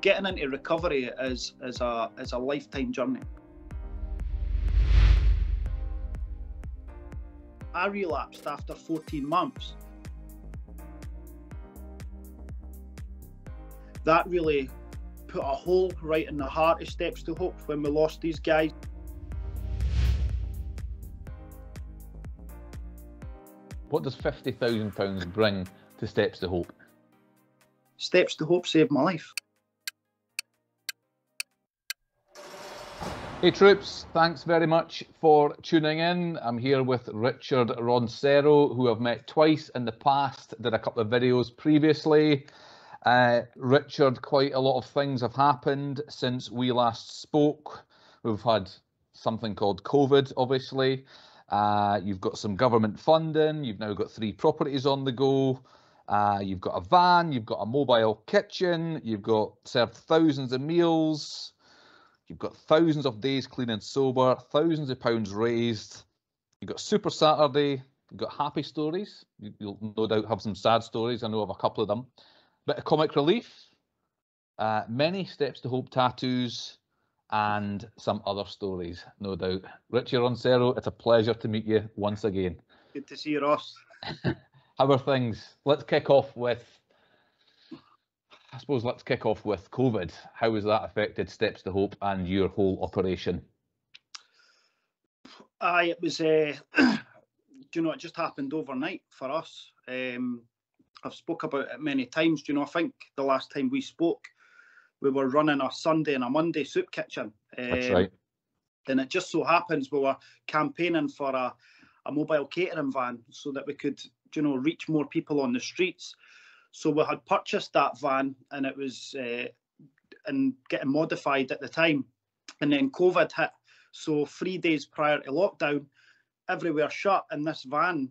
getting into recovery is is a is a lifetime journey. I relapsed after 14 months. That really put a hole right in the heart of Steps to Hope when we lost these guys. What does £50,000 bring to Steps to Hope? Steps to Hope saved my life. Hey troops, thanks very much for tuning in. I'm here with Richard Roncero, who I've met twice in the past, did a couple of videos previously. Uh, Richard, quite a lot of things have happened since we last spoke. We've had something called COVID, obviously. Uh, you've got some government funding. You've now got three properties on the go. Uh, you've got a van. You've got a mobile kitchen. You've got served thousands of meals. You've got thousands of days clean and sober. Thousands of pounds raised. You've got Super Saturday. You've got happy stories. You, will no doubt have some sad stories. I know of a couple of them. Bit of comic relief. Uh, many steps to hope tattoos and some other stories, no doubt. Richie Roncero, it's a pleasure to meet you once again. Good to see you, Ross. How are things? Let's kick off with, I suppose, let's kick off with COVID. How has that affected Steps to Hope and your whole operation? Aye, it was, uh, do you know, it just happened overnight for us. Um, I've spoke about it many times. Do you know, I think the last time we spoke, we were running a Sunday and a Monday soup kitchen. Um, That's right. And it just so happens we were campaigning for a, a mobile catering van so that we could, you know, reach more people on the streets. So we had purchased that van and it was uh, and getting modified at the time. And then COVID hit. So three days prior to lockdown, everywhere shut and this van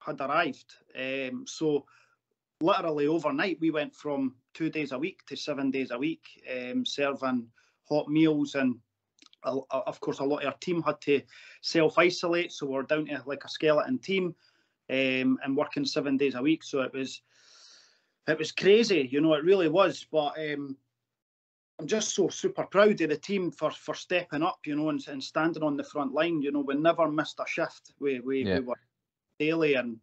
had arrived. Um, so literally overnight, we went from two days a week to seven days a week, um, serving hot meals and uh, of course a lot of our team had to self-isolate so we're down to like a skeleton team um, and working seven days a week so it was it was crazy you know it really was but um, I'm just so super proud of the team for for stepping up you know and, and standing on the front line you know we never missed a shift we we, yeah. we were daily and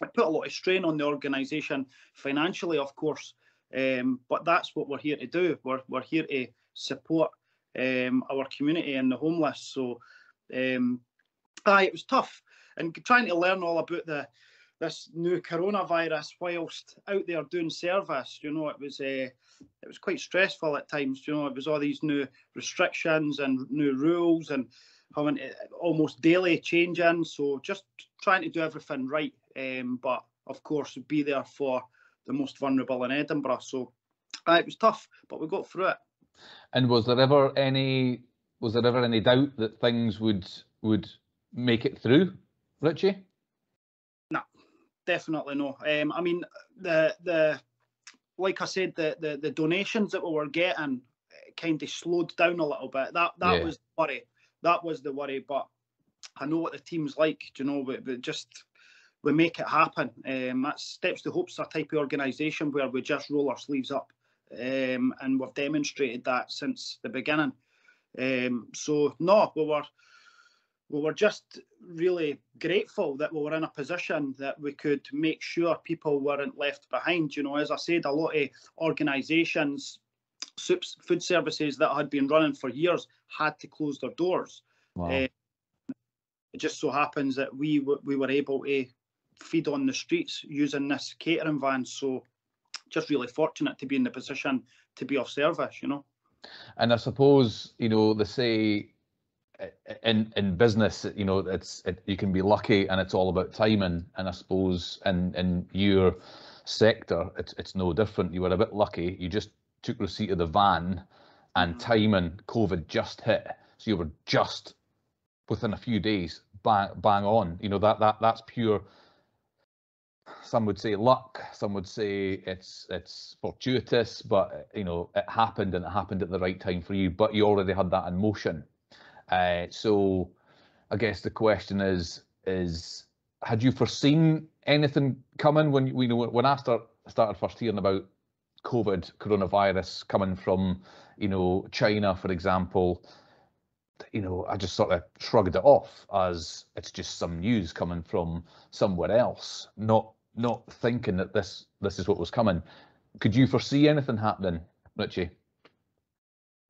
it put a lot of strain on the organisation financially, of course. Um, but that's what we're here to do. We're, we're here to support um, our community and the homeless. So, um, aye, it was tough. And trying to learn all about the this new coronavirus whilst out there doing service, you know, it was uh, it was quite stressful at times. You know, it was all these new restrictions and new rules and having almost daily changing. So just trying to do everything right um, but of course be there for the most vulnerable in Edinburgh. So uh, it was tough, but we got through it. And was there ever any was there ever any doubt that things would would make it through, Richie? Definitely no. Um, I mean the the like I said, the, the the donations that we were getting kind of slowed down a little bit. That that yeah. was the worry. That was the worry. But I know what the team's like. Do you know? But, but just we make it happen. Um, that's Steps to Hope's a type of organisation where we just roll our sleeves up, um, and we've demonstrated that since the beginning. Um, so no, we were we were just really grateful that we were in a position that we could make sure people weren't left behind. You know, as I said, a lot of organisations, soups, food services that had been running for years had to close their doors. Wow. Uh, it just so happens that we we were able to feed on the streets using this catering van. So just really fortunate to be in the position to be of service, you know. And I suppose, you know, they say in in business, you know, it's it, you can be lucky and it's all about timing. And I suppose in in your sector, it's it's no different. You were a bit lucky. You just took receipt of the van, and mm-hmm. timing COVID just hit, so you were just within a few days bang bang on. You know that that that's pure some would say luck some would say it's it's fortuitous but you know it happened and it happened at the right time for you but you already had that in motion uh, so i guess the question is is had you foreseen anything coming when you know when i start started first hearing about COVID coronavirus coming from, you know, China, for example, you know, I just sort of shrugged it off as it's just some news coming from somewhere else, not not thinking that this this is what was coming. Could you foresee anything happening, Richie?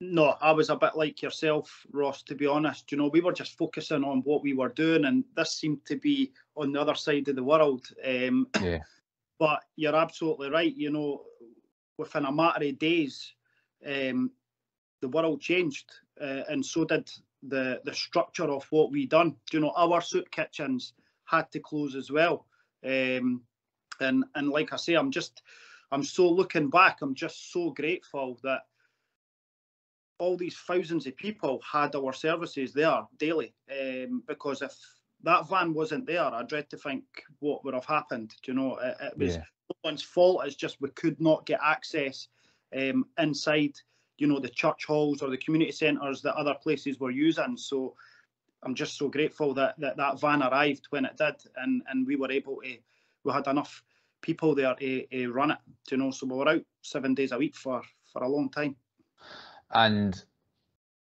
No, I was a bit like yourself, Ross, to be honest. You know, we were just focusing on what we were doing, and this seemed to be on the other side of the world. Um, yeah. But you're absolutely right. You know, within a matter of days, um, the world changed, uh, and so did the the structure of what we done. You know, our soup kitchens had to close as well. Um, and and like I say, I'm just I'm so looking back. I'm just so grateful that all these thousands of people had our services there daily. Um, because if that van wasn't there, I dread to think what would have happened. Do you know, it, it was yeah. no one's fault. It's just we could not get access um, inside, you know, the church halls or the community centres that other places were using. So I'm just so grateful that that, that van arrived when it did, and and we were able to. We had enough people there to, to run it. Do you know, so we were out seven days a week for for a long time. And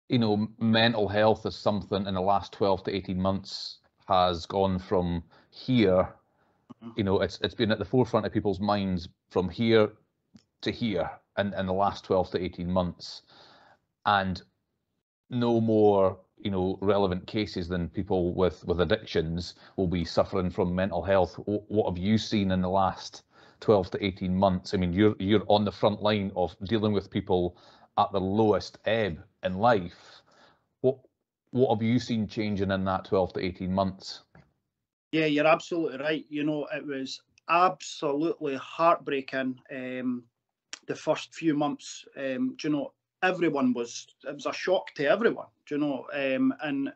you know, mental health is something in the last 12 to 18 months has gone from here, mm-hmm. you know, it's it's been at the forefront of people's minds from here to here in, in the last 12 to 18 months. And no more, you know, relevant cases than people with, with addictions will be suffering from mental health. What have you seen in the last 12 to 18 months? I mean, you're you're on the front line of dealing with people at the lowest ebb in life. What what have you seen changing in that 12 to 18 months? Yeah, you're absolutely right. You know, it was absolutely heartbreaking um, the first few months. Um, do you know, everyone was, it was a shock to everyone, do you know, um, and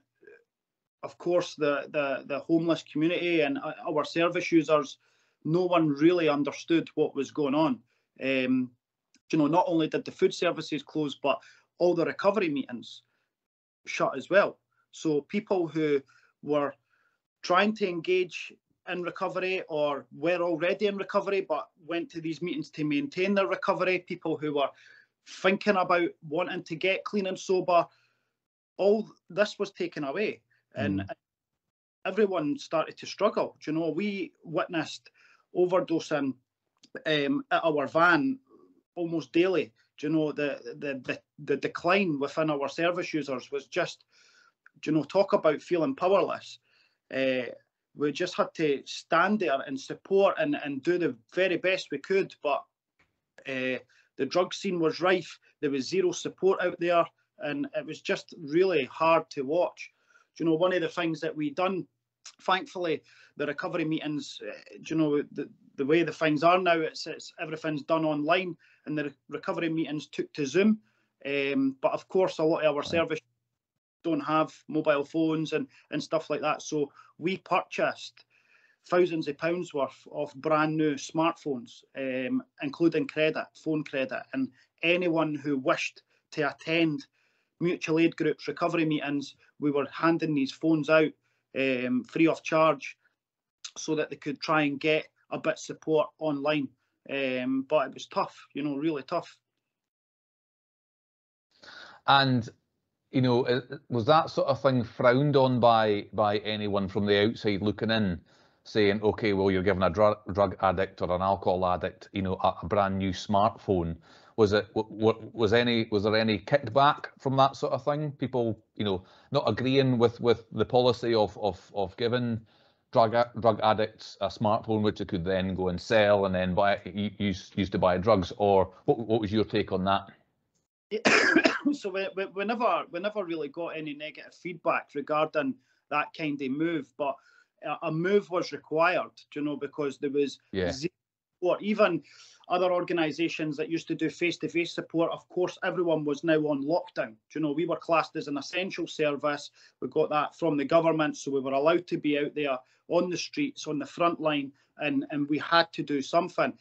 of course the, the, the homeless community and uh, our service users, no one really understood what was going on. Um, you know, not only did the food services close, but all the recovery meetings shut as well. So people who were trying to engage in recovery or were already in recovery but went to these meetings to maintain their recovery, people who were thinking about wanting to get clean and sober, all this was taken away. And mm. everyone started to struggle. Do you know, we witnessed overdosing um, at our van almost daily. Do you know the, the the the decline within our service users was just, do you know, talk about feeling powerless. Uh, we just had to stand there and support and, and do the very best we could. But uh, the drug scene was rife. There was zero support out there, and it was just really hard to watch. Do you know, one of the things that we done, thankfully, the recovery meetings, uh, do you know, the, the way the things are now, it's, it's everything's done online and the recovery meetings took to Zoom. Um, but of course, a lot of our service don't have mobile phones and, and stuff like that. So we purchased thousands of pounds worth of brand new smartphones, um, including credit, phone credit, and anyone who wished to attend mutual aid groups recovery meetings, we were handing these phones out um, free of charge so that they could try and get a bit support online. Um, but it was tough, you know, really tough. And you know, was that sort of thing frowned on by by anyone from the outside looking in, saying, okay, well, you're giving a drug drug addict or an alcohol addict, you know, a, a brand new smartphone. Was it was any was there any kickback from that sort of thing? People, you know, not agreeing with with the policy of of of giving drug drug addicts a smartphone which they could then go and sell and then buy use use to buy drugs or what, what was your take on that so we, we, we never we never really got any negative feedback regarding that kind of move but a, a move was required you know because there was yeah. Or even other organisations that used to do face-to-face support, of course, everyone was now on lockdown. Do You know, we were classed as an essential service. We got that from the government, so we were allowed to be out there on the streets, on the front line, and, and we had to do something.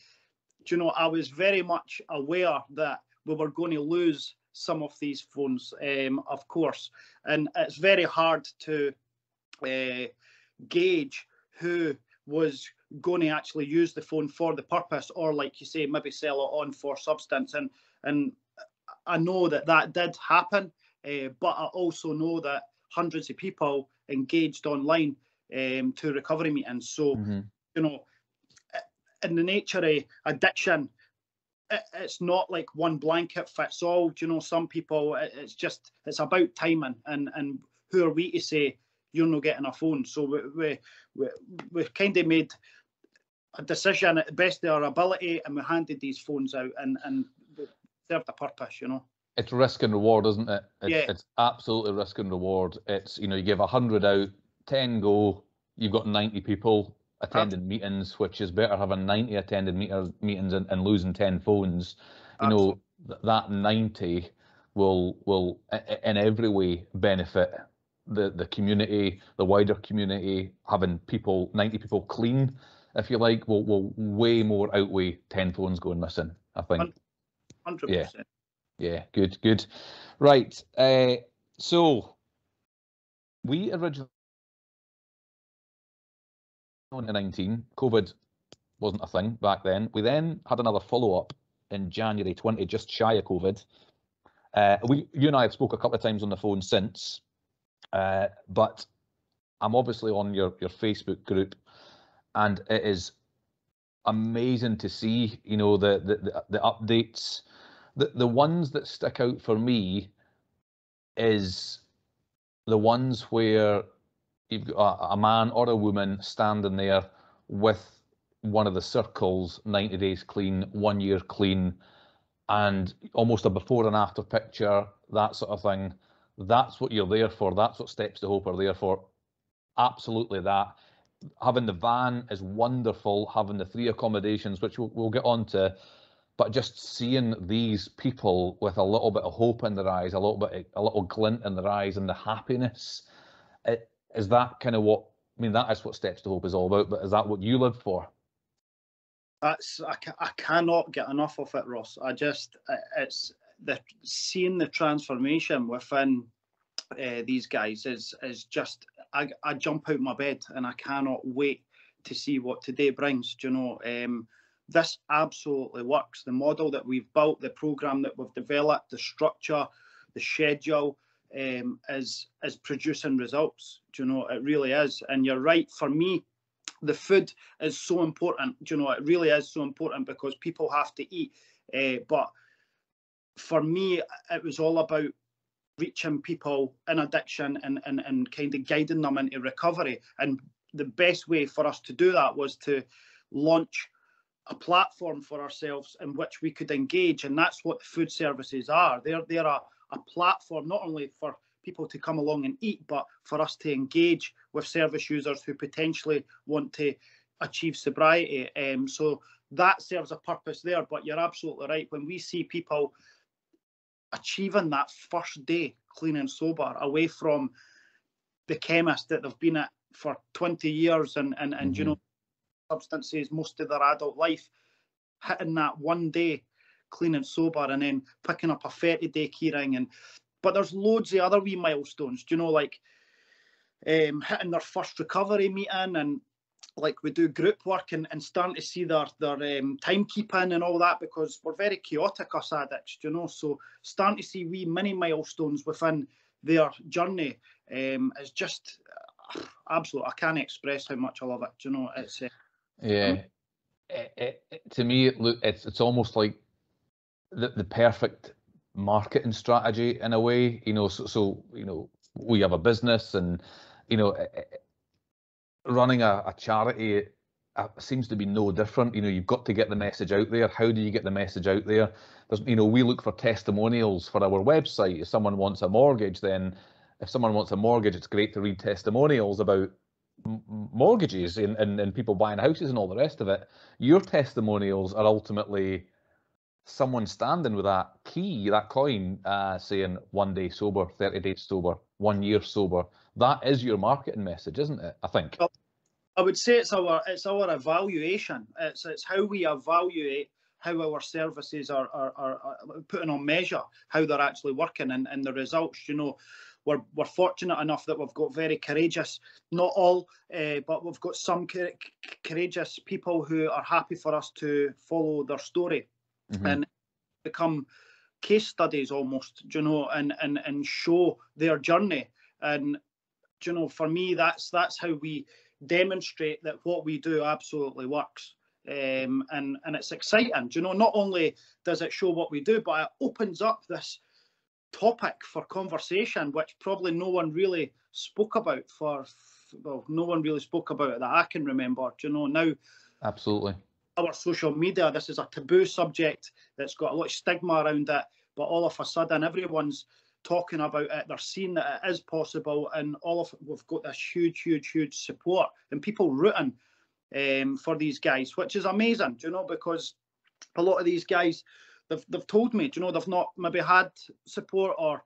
Do you know, I was very much aware that we were going to lose some of these phones, um, of course, and it's very hard to uh, gauge who was going to actually use the phone for the purpose, or like you say, maybe sell it on for substance. And and I know that that did happen, uh, but I also know that hundreds of people engaged online um, to recovery meetings. So mm-hmm. you know, in the nature of addiction, it, it's not like one blanket fits all. Do you know, some people it, it's just it's about timing and and who are we to say you're not getting a phone? So we we we, we kind of made a decision at the best of our ability, and we handed these phones out and and served a purpose. You know. It's risk and reward, isn't it? It's, yeah. it's absolutely risk and reward. It's you know you give a hundred out, ten go, you've got ninety people attending meetings, which is better having 90 attended meter, meetings and, and losing 10 phones. You Absolutely. know, that 90 will will in every way benefit the the community, the wider community. Having people, 90 people clean, if you like, will will way more outweigh 10 phones going missing. I think. 100%. Yeah. Yeah. Good. Good. Right. Uh, so we originally 2019, COVID wasn't a thing back then. We then had another follow up in January 20, just shy of COVID. Uh, we, you and I have spoke a couple of times on the phone since, uh, but I'm obviously on your your Facebook group, and it is amazing to see, you know, the the the, the updates. The the ones that stick out for me is the ones where you've got a, a man or a woman standing there with one of the circles 90 days clean one year clean and almost a before and after picture that sort of thing that's what you're there for that's what steps to hope are there for absolutely that having the van is wonderful having the three accommodations which we'll, we'll get on to but just seeing these people with a little bit of hope in their eyes a little bit a little glint in their eyes and the happiness it, is that kind of what I mean? That is what Steps to Hope is all about. But is that what you live for? That's I, I cannot get enough of it, Ross. I just it's the seeing the transformation within uh, these guys is is just I, I jump out my bed and I cannot wait to see what today brings. Do you know? Um, this absolutely works. The model that we've built, the program that we've developed, the structure, the schedule, um, is is producing results. Do you know, it really is. And you're right. For me, the food is so important. Do you know, it really is so important because people have to eat. Uh, but for me, it was all about reaching people in addiction and, and, and kind of guiding them into recovery. And the best way for us to do that was to launch a platform for ourselves in which we could engage. And that's what food services are. They're, they're a, a platform not only for people to come along and eat, but for us to engage with service users who potentially want to achieve sobriety. Um, so that serves a purpose there. But you're absolutely right. When we see people achieving that first day clean and sober away from the chemist that they've been at for 20 years and and, and mm-hmm. you know substances most of their adult life hitting that one day clean and sober, and then picking up a 30 day keyring. And but there's loads of other wee milestones. Do you know, like um, hitting their first recovery meeting and like we do group work and, and starting to see their their um, timekeeping and all that because we're very chaotic us addicts, you know. So starting to see wee mini milestones within their journey um, is just uh, absolute. I can't express how much I love it. you know, it's uh, yeah. Um, it, it, to me, it look it's it's almost like the, the perfect marketing strategy in a way. You know, so, so you know we have a business, and you know, eh, eh, running a, a charity uh, seems to be no different. You know, you've got to get the message out there. How do you get the message out there? There's, you know, we look for testimonials for our website. If someone wants a mortgage, then if someone wants a mortgage, it's great to read testimonials about mortgages and, and, and people buying houses and all the rest of it. Your testimonials are ultimately someone standing with that key, that coin, uh, saying one day sober, 30 days sober, one year sober. That is your marketing message, isn't it? I think. I would say it's our it's our evaluation. It's it's how we evaluate how our services are are, are, are putting on measure, how they're actually working and, and the results. You know, we're, we're fortunate enough that we've got very courageous, not all, uh, but we've got some courageous people who are happy for us to follow their story mm-hmm. and become case studies almost, you know, and, and, and show their journey. And, you know, for me, that's that's how we demonstrate that what we do absolutely works. Um, and and it's exciting. You know, not only does it show what we do, but it opens up this topic for conversation, which probably no one really spoke about for, well, no one really spoke about it that I can remember. Do you know, now. Absolutely. Our social media, this is a taboo subject that's got a lot of stigma around it, but all of a sudden everyone's talking about it. They're seeing that it is possible, and all of we've got this huge, huge, huge support and people rooting um, for these guys, which is amazing. Do you know because a lot of these guys they've they've told me, do you know, they've not maybe had support or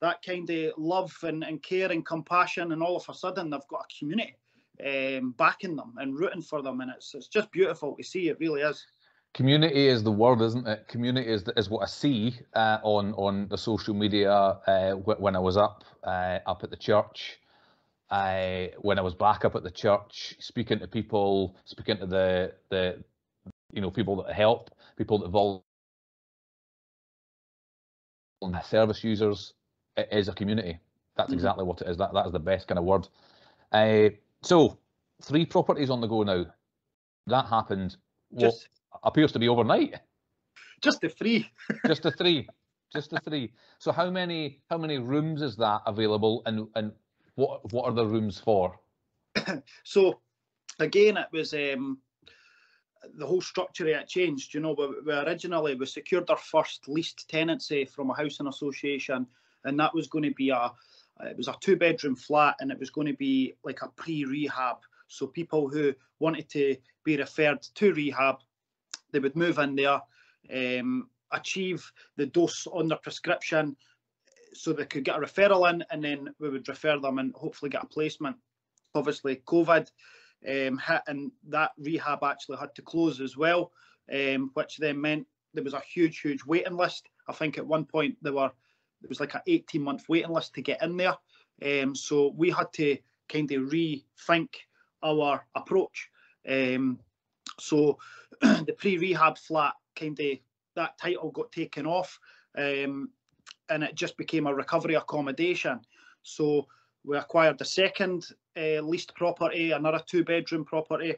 that kind of love and, and care and compassion, and all of a sudden they've got a community um, backing them and rooting for them, and it's it's just beautiful to see. It really is. Community is the word, isn't it? Community is is what I see uh, on on the social media uh, when I was up uh, up at the church. I when I was back up at the church, speaking to people, speaking to the the you know people that help, people that volunteer the service users It is a community. That's mm-hmm. exactly what it is. That that is the best kind of word. Uh, so three properties on the go now. That happened. Just, appears to be overnight. Just the three. just the three. Just the three. So how many how many rooms is that available, and and what what are the rooms for? so again, it was um, the whole structure of it changed. You know, we, we, originally we secured our first leased tenancy from a housing association, and that was going to be a it was a two bedroom flat, and it was going to be like a pre rehab. So people who wanted to be referred to rehab, they would move in there, um, achieve the dose on their prescription, so they could get a referral in, and then we would refer them and hopefully get a placement. Obviously, COVID um, hit, and that rehab actually had to close as well, um, which then meant there was a huge, huge waiting list. I think at one point there were there was like an 18 month waiting list to get in there. Um, so we had to kind of rethink our approach. Um, so the pre-rehab flat kind of that title got taken off, um, and it just became a recovery accommodation. So we acquired the second uh, leased property, another two bedroom property,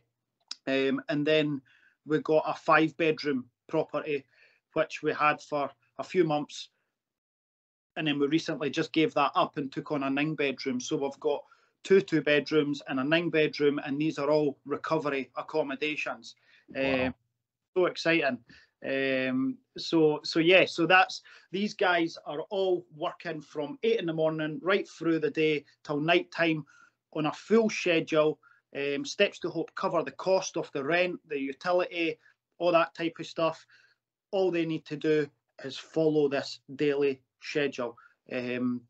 um, and then we got a five bedroom property, which we had for a few months. And then we recently just gave that up and took on a nine bedroom. So we've got two two bedrooms and a nine bedroom, and these are all recovery accommodations. Wow. Um, so exciting. Um, so so yeah, so that's these guys are all working from eight in the morning right through the day till night time on a full schedule. Um, Steps to Hope cover the cost of the rent, the utility, all that type of stuff. All they need to do is follow this daily schedule, um,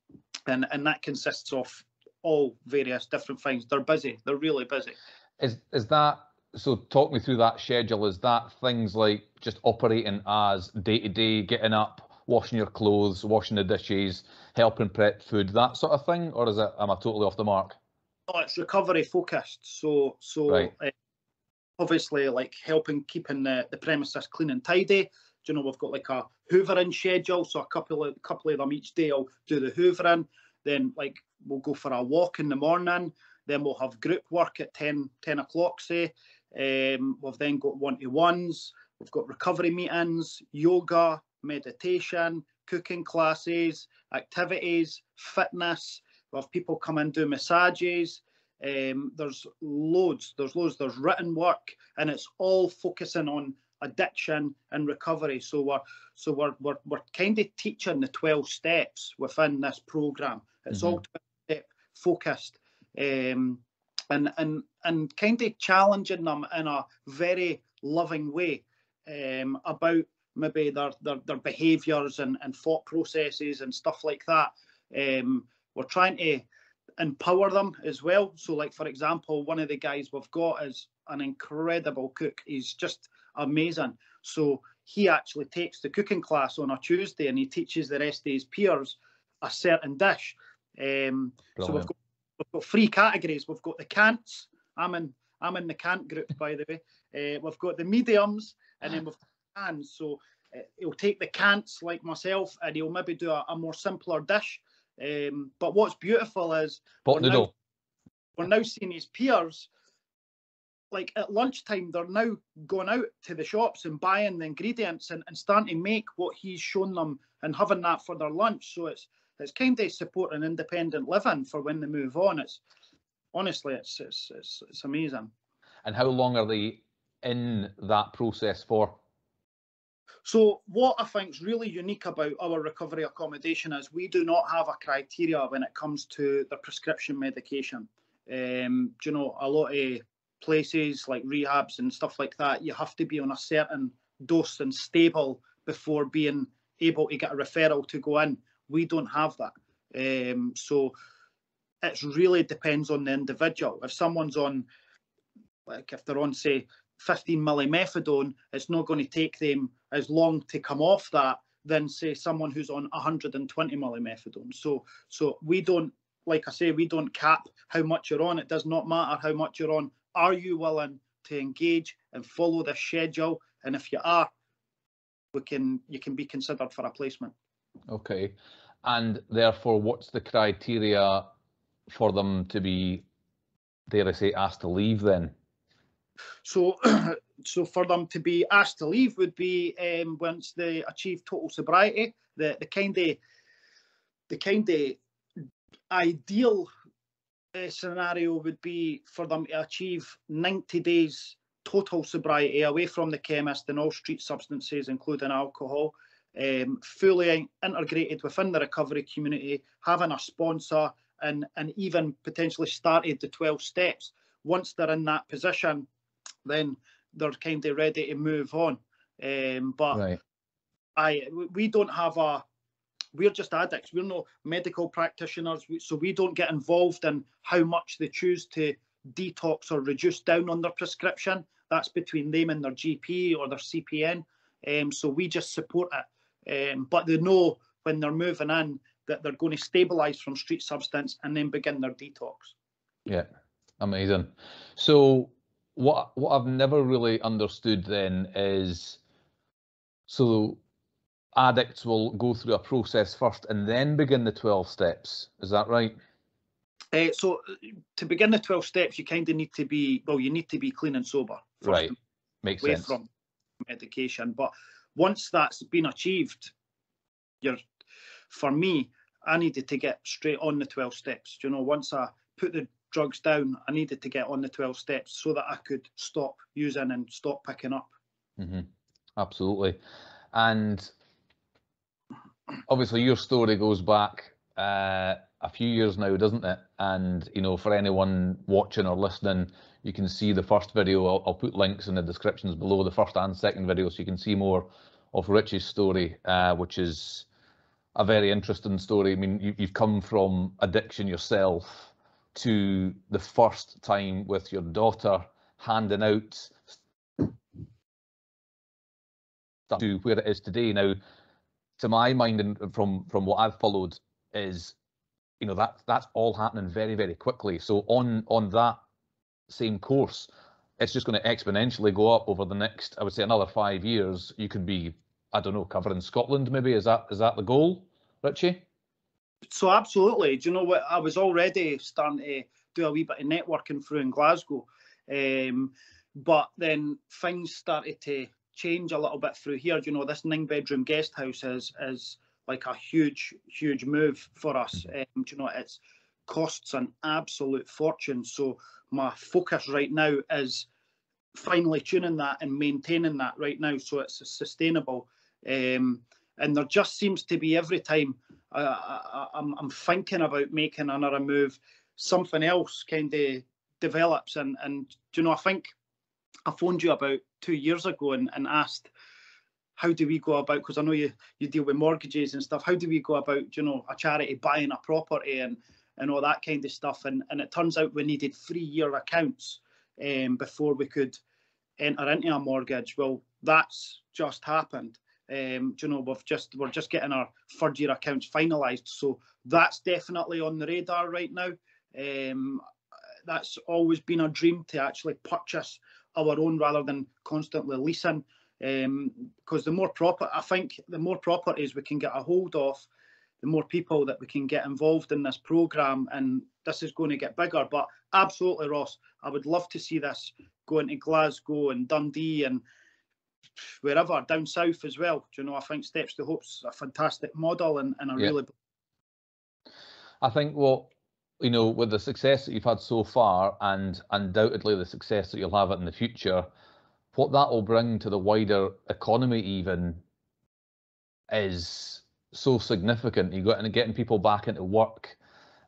and and that consists of all various different things. They're busy. They're really busy. Is is that so? Talk me through that schedule. Is that things like just operating as day to day, getting up, washing your clothes, washing the dishes, helping prep food, that sort of thing, or is it? Am I totally off the mark? Oh, it's recovery focused. So so right. uh, obviously like helping keeping the, the premises clean and tidy. Do you know we've got like a hoovering schedule, so a couple of couple of them each day I'll do the hoovering. Then like we'll go for a walk in the morning. Then we'll have group work at 10, 10 o'clock, say. Um, we've then got one-to-ones. We've got recovery meetings, yoga, meditation, cooking classes, activities, fitness, we have people come and do massages. Um, there's loads. There's loads. There's written work, and it's all focusing on addiction and recovery. So we're so we're we're, we're kind of teaching the 12 steps within this program. It's mm-hmm. all step focused. Um, and and and kind of challenging them in a very loving way um, about maybe their their, their behaviours and, and thought processes and stuff like that. Um, we're trying to empower them as well. So, like for example, one of the guys we've got is an incredible cook. He's just amazing. So he actually takes the cooking class on a Tuesday and he teaches the rest of his peers a certain dish. Um, so we've got, we've got three categories. We've got the cants. I'm in I'm in the cant group, by the way. Uh, we've got the mediums, and then we've got cans. So uh, he'll take the cants like myself, and he'll maybe do a, a more simpler dish. Um, but what's beautiful is noodle. Now, we're now seeing his peers like at lunchtime they're now going out to the shops and buying the ingredients and, and starting to make what he's shown them and having that for their lunch so it's it's kind of support supporting independent living for when they move on it's honestly it's it's it's, it's amazing and how long are they in that process for so what I think is really unique about our recovery accommodation is we do not have a criteria when it comes to the prescription medication. Um, you know, a lot of places like rehabs and stuff like that, you have to be on a certain dose and stable before being able to get a referral to go in. We don't have that. Um, so it really depends on the individual. If someone's on, like if they're on, say, 15 millimethadone, it's not going to take them as long to come off that than say someone who's on 120 millimethadone. So, so we don't, like I say, we don't cap how much you're on. It does not matter how much you're on are you willing to engage and follow the schedule? And if you are, we can you can be considered for a placement. Okay. And therefore, what's the criteria for them to be, dare I say, asked to leave then? So, so for them to be asked to leave would be um, once they achieve total sobriety. The the kind of the kind of ideal uh, scenario would be for them to achieve 90 days total sobriety away from the chemist and all street substances, including alcohol, um, fully integrated within the recovery community, having a sponsor, and, and even potentially started the 12 steps. Once they're in that position, then they're kind of ready to move on. Um, but right. I we don't have a we're just addicts. We're no medical practitioners, so we don't get involved in how much they choose to detox or reduce down on their prescription. That's between them and their GP or their CPN. Um, so we just support it. Um, but they know when they're moving in that they're going to stabilise from street substance and then begin their detox. Yeah, amazing. So what what I've never really understood then is so addicts will go through a process first and then begin the 12 steps. Is that right? Uh, so to begin the 12 steps, you kind of need to be, well, you need to be clean and sober. Right. Makes away sense. from medication. But once that's been achieved, you're, for me, I needed to get straight on the 12 steps. You know, once I put the drugs down, I needed to get on the 12 steps so that I could stop using and stop picking up. Mm-hmm. Absolutely. And obviously your story goes back uh, a few years now, doesn't it? And you know, for anyone watching or listening, you can see the first video. I'll, I'll, put links in the descriptions below the first and second video, so you can see more of Richie's story, uh, which is a very interesting story. I mean, you, you've come from addiction yourself to the first time with your daughter handing out to where it is today. Now, to my mind and from from what I've followed is you know that that's all happening very very quickly. So on on that same course it's just going to exponentially go up over the next I would say another 5 years. You could be I don't know covering Scotland maybe. Is that is that the goal Richie? So absolutely. Do you know what? I was already starting to do a wee bit of networking through in Glasgow. Um, but then things started to change a little bit through here. You know, this nine bedroom guest house is is like a huge, huge move for us. Um, you know, it's costs an absolute fortune. So my focus right now is finally tuning that and maintaining that right now so it's sustainable. Um, and there just seems to be every time I, I, I'm, I'm thinking about making another move, something else kind of develops. And, and you know, I think I phoned you about two years ago and, and asked, how do we go about, because I know you, you deal with mortgages and stuff, how do we go about, you know, a charity buying a property and, and all that kind of stuff. And, and it turns out we needed three year accounts um, before we could enter into a mortgage. Well, that's just happened. Um, you know, we've just we're just getting our third year accounts finalised, so that's definitely on the radar right now. Um, that's always been a dream to actually purchase our own rather than constantly leasing. Um, because the more proper, I think, the more properties we can get a hold of, the more people that we can get involved in this program, and this is going to get bigger. But absolutely, Ross, I would love to see this going to Glasgow and Dundee and wherever down south as well. Do you know? I think Steps to Hope's a fantastic model, and, and I yeah. really. I think what you know, with the success that you've had so far, and undoubtedly the success that you'll have in the future, what that will bring to the wider economy even is so significant. You got and getting people back into work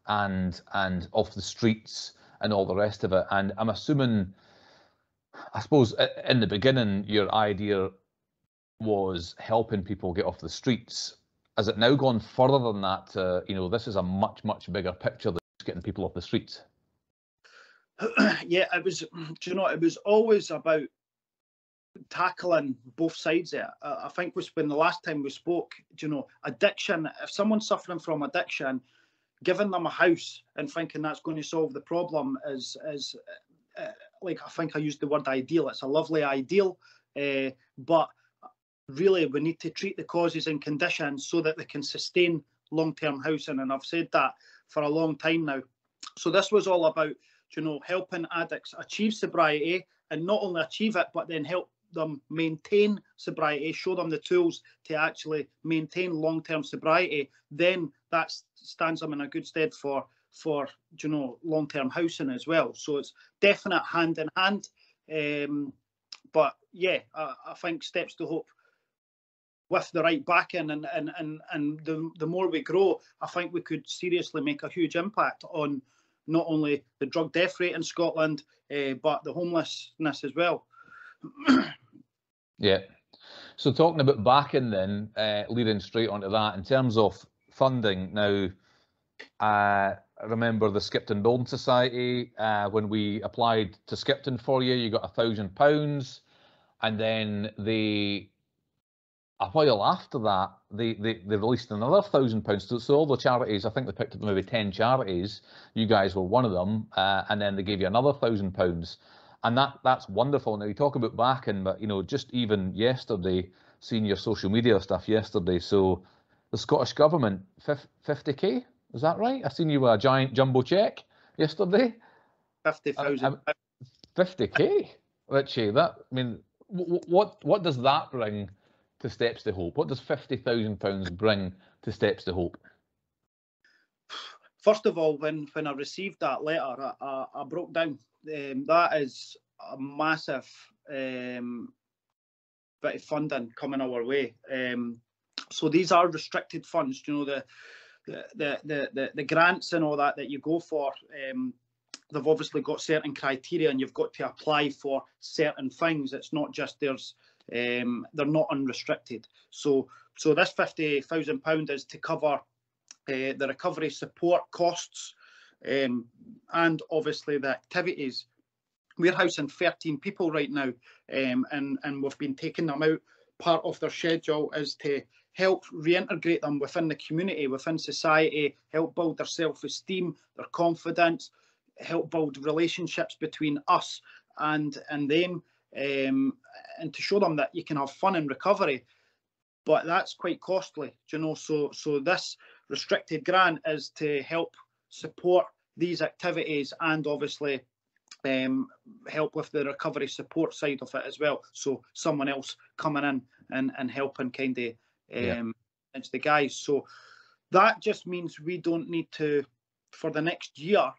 and and off the streets and all the rest of it. And I'm assuming, I suppose, in the beginning, your idea was helping people get off the streets. Has it now gone further than that? Uh, you know, this is a much much bigger picture than just getting people off the streets. yeah, it was. Do you know? It was always about tackling both sides it. I think was when the last time we spoke, you know, addiction, if someone's suffering from addiction, giving them a house and thinking that's going to solve the problem is, is uh, like, I think I used the word ideal. It's a lovely ideal, uh, but really we need to treat the causes and conditions so that they can sustain long-term housing. And I've said that for a long time now. So this was all about, you know, helping addicts achieve sobriety and not only achieve it, but then help them maintain sobriety, show them the tools to actually maintain long-term sobriety, then that stands them in a good stead for for you know long-term housing as well. So it's definite hand in hand. Um, but yeah, I, I, think steps to hope with the right backing and and and and the the more we grow, I think we could seriously make a huge impact on not only the drug death rate in Scotland, uh, but the homelessness as well. Yeah. So talking about backing then, uh, leading straight onto that, in terms of funding, now, uh, I remember the Skipton Building Society, uh, when we applied to Skipton for you, you got a thousand pounds, and then they, a while after that, they, they, they released another thousand pounds. So, all the charities, I think they picked up maybe 10 charities, you guys were one of them, uh, and then they gave you another thousand pounds and that that's wonderful. Now you talk about backing, but you know, just even yesterday, seeing your social media stuff yesterday. So the Scottish government, fifty k, is that right? I seen you a giant jumbo check yesterday. Fifty thousand. Um, um, fifty k, Richie. That I mean, what what does that bring to Steps to Hope? What does fifty thousand pounds bring to Steps to Hope? First of all, when when I received that letter, I, I, I broke down um, that is a massive um, bit of funding coming our way. Um, so these are restricted funds. You know the the the the, the grants and all that that you go for. Um, they've obviously got certain criteria, and you've got to apply for certain things. It's not just there's um, they're not unrestricted. So so this fifty thousand pound is to cover uh, the recovery support costs um, and obviously the activities. We're housing 13 people right now, um, and, and we've been taking them out. Part of their schedule is to help reintegrate them within the community, within society, help build their self-esteem, their confidence, help build relationships between us and and them, um, and to show them that you can have fun in recovery. But that's quite costly, you know. So so this restricted grant is to help support these activities and obviously um, help with the recovery support side of it as well. So someone else coming in and, and helping kind of um, yeah. the guys. So that just means we don't need to, for the next year,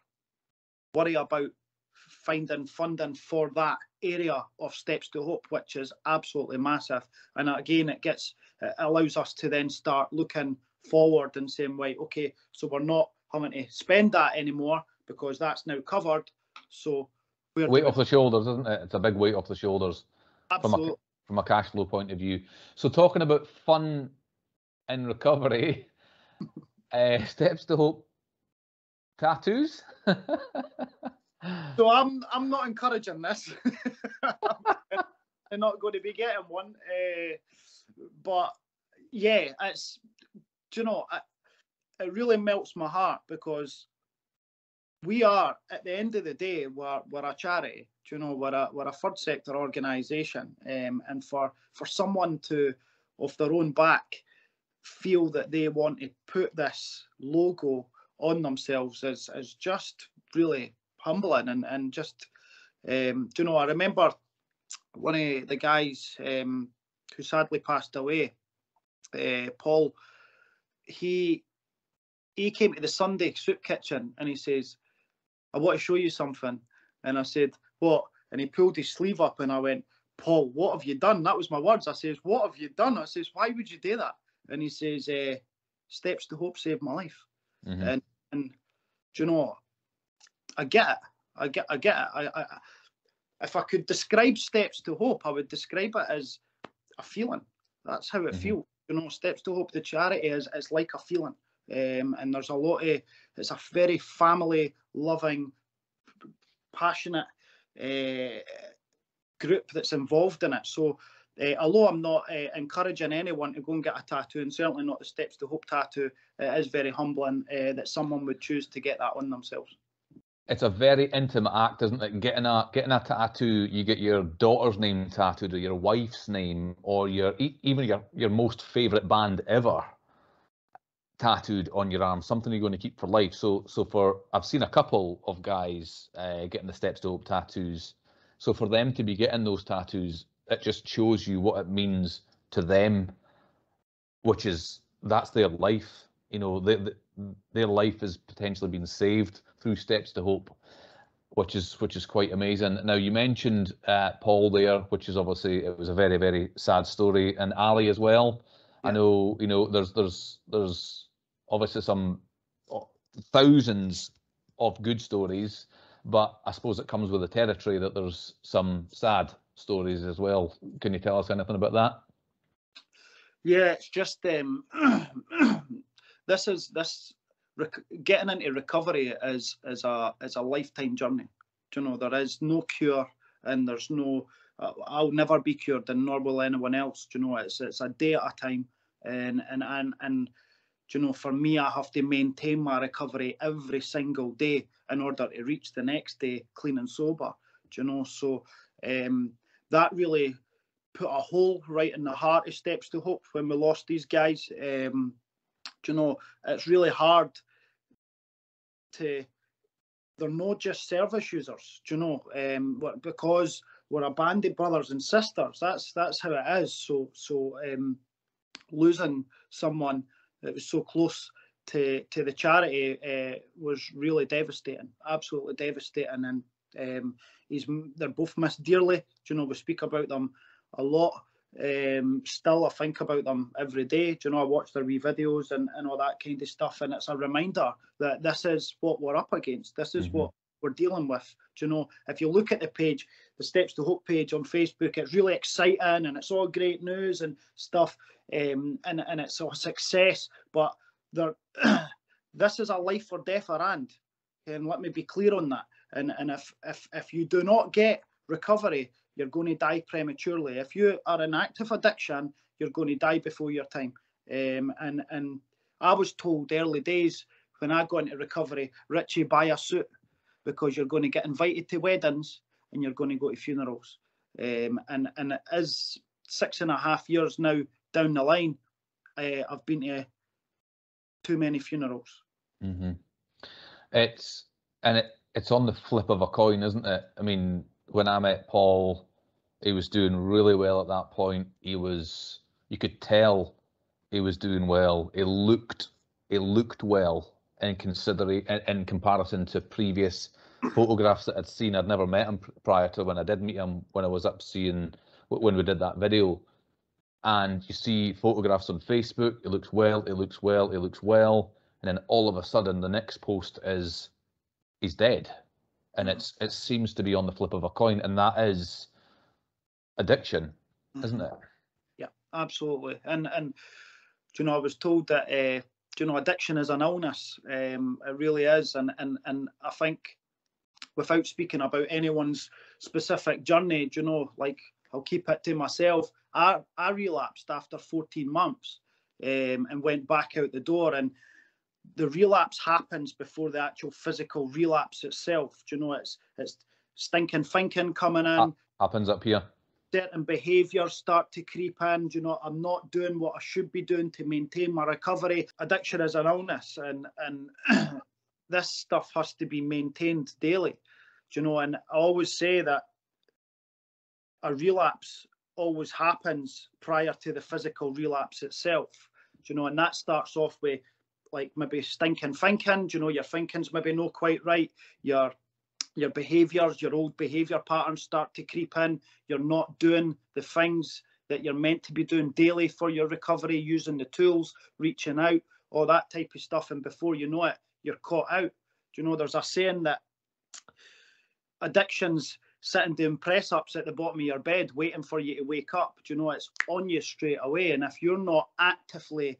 worry about finding funding for that area of Steps to Hope, which is absolutely massive. And again, it gets it allows us to then start looking forward and saying, right, okay, so we're not having to spend that anymore because that's now covered. So weight off the shoulders, isn't it? It's a big weight off the shoulders Absolutely. from a, from a cash flow point of view. So talking about fun in recovery, uh, steps to hope tattoos. so I'm I'm not encouraging this. I'm not going to be getting one. Uh, but yeah, it's do you know it, it really melts my heart because we are at the end of the day we're, we're a charity do you know? We're a, we're a third sector organisation um, and for for someone to off their own back feel that they want to put this logo on themselves is, is just really humbling and, and just um, do you know I remember one of the guys um, who sadly passed away uh, Paul he he came to the Sunday soup kitchen and he says I want to show you something. And I said, What? And he pulled his sleeve up and I went, Paul, what have you done? That was my words. I says, What have you done? I says, Why would you do that? And he says, uh, Steps to Hope saved my life. Mm-hmm. And and do you know, I get it. I get I get it. I, I if I could describe Steps to Hope, I would describe it as a feeling. That's how it mm-hmm. feels. You know, Steps to Hope, the charity is is like a feeling. Um, and there's a lot of it's a very family loving, passionate uh, group that's involved in it. So, uh, although I'm not uh, encouraging anyone to go and get a tattoo, and certainly not the Steps to Hope tattoo, it is very humbling that someone would choose to get that on themselves. It's a very intimate act, isn't it? Getting a getting a tattoo, you get your daughter's name tattooed, or your wife's name, or your even your your most favourite band ever tattooed on your arm, something you're going to keep for life. So, so for I've seen a couple of guys uh, getting the steps to hope tattoos. So for them to be getting those tattoos, it just shows you what it means to them, which is that's their life. You know, they, they, their life has potentially been saved through steps to hope, which is which is quite amazing. Now you mentioned uh, Paul there, which is obviously it was a very very sad story, and Ali as well. Yeah. I know you know there's there's there's obviously some uh, thousands of good stories, but I suppose it comes with the territory that there's some sad stories as well. Can you tell us anything about that? Yeah, it's just um, this is this getting into recovery is is a is a lifetime journey. Do you know there is no cure and there's no uh, I'll never be cured and nor will anyone else. Do you know it's it's a day at a time and and and and you know, for me, I have to maintain my recovery every single day in order to reach the next day clean and sober. Do you know, so um, that really put a hole right in the heart of Steps to Hope when we lost these guys. Um, you know, it's really hard to. They're not just service users, do you know, um, because we're a band of brothers and sisters. That's that's how it is. So so um, losing someone that was so close to to the charity uh, was really devastating, absolutely devastating. And um, he's they're both missed dearly. Do you know we speak about them a lot. Um, still, I think about them every day. Do you know I watch their wee videos and, and all that kind of stuff, and it's a reminder that this is what we're up against. This is mm-hmm. what we're dealing with. Do you know, if you look at the page, the Steps to Hope page on Facebook, it's really exciting and it's all great news and stuff, um, and and it's a success. But this is a life or death around, and let me be clear on that. And and if if if you do not get recovery, you're going to die prematurely. If you are in active addiction, you're going to die before your time. Um, and and I was told early days when I got into recovery, Richie, buy a suit because you're going to get invited to weddings and you're going to go to funerals. Um, and and it is six and a half years now down the line, uh, I've been to too many funerals. Mm-hmm. It's and it it's on the flip of a coin, isn't it? I mean, when I met Paul, he was doing really well at that point. He was you could tell he was doing well. He looked he looked well in considering in, in comparison to previous photographs that I'd seen. I'd never met him prior to when I did meet him when I was up seeing when we did that video. And you see photographs on Facebook. It looks well. It looks well. It looks well. And then all of a sudden, the next post is he's dead, and it's it seems to be on the flip of a coin, and that is addiction, isn't it? Yeah, absolutely. And and you know, I was told that uh, you know addiction is an illness. Um, it really is, and and and I think without speaking about anyone's specific journey, you know, like I'll keep it to myself. I, I relapsed after 14 months um, and went back out the door. And the relapse happens before the actual physical relapse itself. Do you know, it's it's stinking thinking coming in. Happens up here. Certain behaviours start to creep in. You know, I'm not doing what I should be doing to maintain my recovery. Addiction is an illness, and and this stuff has to be maintained daily. You know, and I always say that a relapse always happens prior to the physical relapse itself. You know, and that starts off with like maybe stinking thinking. You know, your thinking's maybe not quite right. Your your behaviours, your old behaviour patterns start to creep in. You're not doing the things that you're meant to be doing daily for your recovery, using the tools, reaching out, all that type of stuff. And before you know it, you're caught out. Do you know, there's a saying that addictions sitting doing press ups at the bottom of your bed waiting for you to wake up. Do you know it's on you straight away? And if you're not actively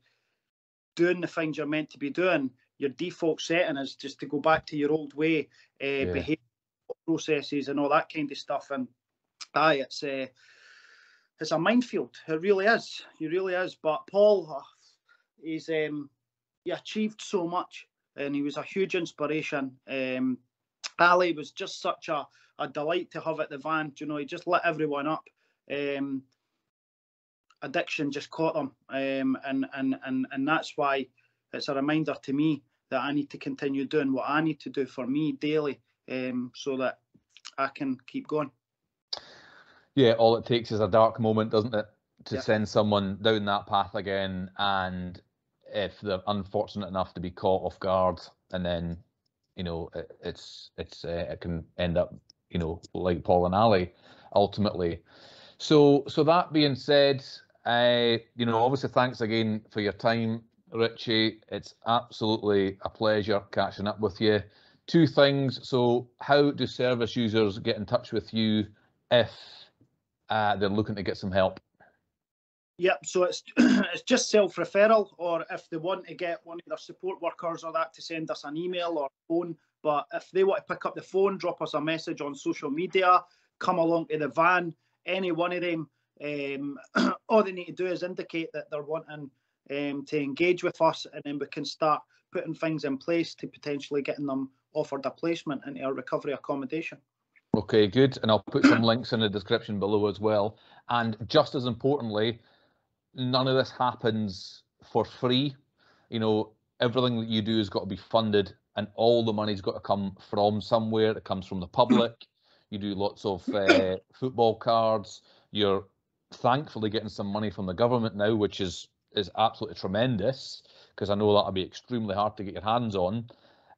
doing the things you're meant to be doing, your default setting is just to go back to your old way, uh, yeah. behavior processes and all that kind of stuff. And aye, it's a uh, it's a minefield. It really is. It really is. But Paul, uh, he's um, he achieved so much, and he was a huge inspiration. Um, Ali was just such a a delight to have at the van. You know, he just lit everyone up. Um, addiction just caught them, um, and and and and that's why it's a reminder to me that I need to continue doing what I need to do for me daily, um, so that I can keep going. Yeah, all it takes is a dark moment, doesn't it, to yeah. send someone down that path again, and if they're unfortunate enough to be caught off guard, and then you know it, it's it's uh, it can end up you know, like Paul and Ali, ultimately. So, so that being said, uh, you know, obviously, thanks again for your time, Richie. It's absolutely a pleasure catching up with you. Two things. So, how do service users get in touch with you if uh, they're looking to get some help? Yep. So it's it's just self referral, or if they want to get one of their support workers or that to send us an email or phone, but if they want to pick up the phone, drop us a message on social media, come along to the van, any one of them, um, all they need to do is indicate that they're wanting um, to engage with us, and then we can start putting things in place to potentially getting them offered a placement into our recovery accommodation. Okay, good. And I'll put some links in the description below as well. And just as importantly, none of this happens for free. You know, everything that you do has got to be funded and all the money's got to come from somewhere. It comes from the public. You do lots of uh, football cards. You're thankfully getting some money from the government now, which is is absolutely tremendous because I know that'll be extremely hard to get your hands on.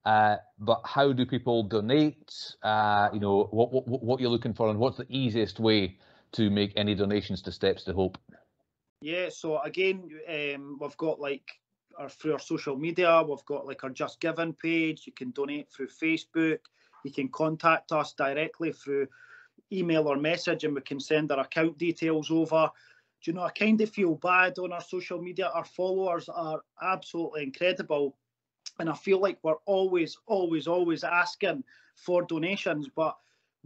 Uh, but how do people donate? Uh, you know what, what what you're looking for, and what's the easiest way to make any donations to Steps to Hope? Yeah, so again, um, we've got like our through our social media. We've got like our Just Giving page. You can donate through Facebook. You can contact us directly through email or message, and we can send our account details over. Do you know? I kind of feel bad on our social media. Our followers are absolutely incredible, and I feel like we're always, always, always asking for donations, but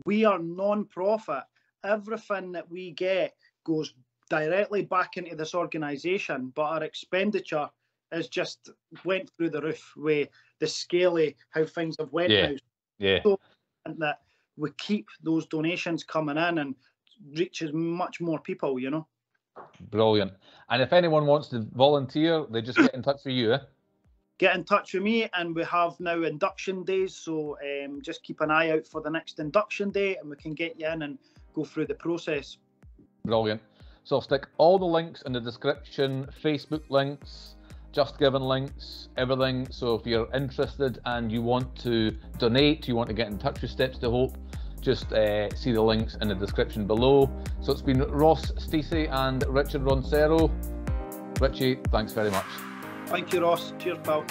we are non-profit. Everything that we get goes directly back into this organisation, but our expenditure has just went through the roof with the scaly how things have went yeah. now. Yeah. So, and that we keep those donations coming in and reaches much more people, you know. Brilliant. And if anyone wants to volunteer, they just get in touch with you. Eh? Get in touch with me, and we have now induction days. So um, just keep an eye out for the next induction day, and we can get you in and go through the process. Brilliant. So I'll stick all the links in the description, Facebook links, just giving links, everything. So if you're interested and you want to donate, you want to get in touch with Steps to Hope, just uh, see the links in the description below. So it's been Ross Stisi and Richard Roncero. Richie, thanks very much. Thank you, Ross. Cheers, pal.